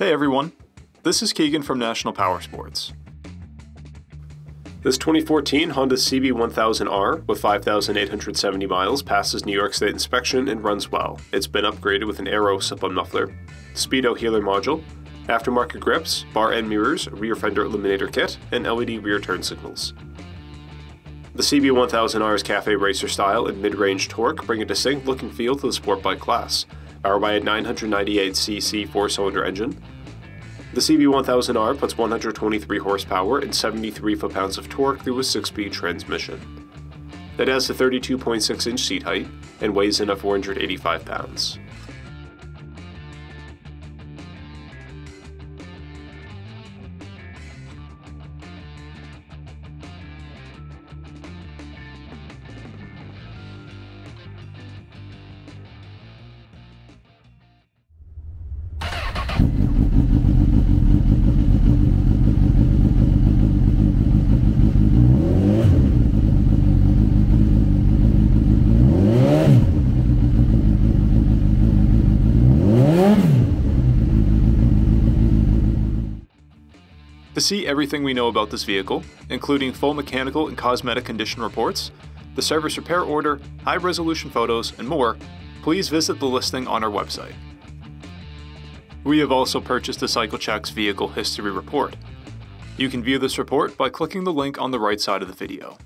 Hey everyone, this is Keegan from National Powersports. This 2014 Honda CB1000R with 5,870 miles passes New York State inspection and runs well. It's been upgraded with an Arrow slip-on muffler, SpeedoHealer module, aftermarket grips, bar end mirrors, rear fender illuminator kit, and LED rear turn signals. The CB1000R's cafe racer style and mid-range torque bring a distinct look and feel to the sport bike class, powered by a 998cc four-cylinder engine. The CB1000R puts 123 horsepower and 73 foot-pounds of torque through a 6-speed transmission. It has a 32.6 inch seat height and weighs in at 485 pounds. To see everything we know about this vehicle, including full mechanical and cosmetic condition reports, the service repair order, high resolution photos, and more, please visit the listing on our website. We have also purchased the CycleCheck's Vehicle History Report. You can view this report by clicking the link on the right side of the video.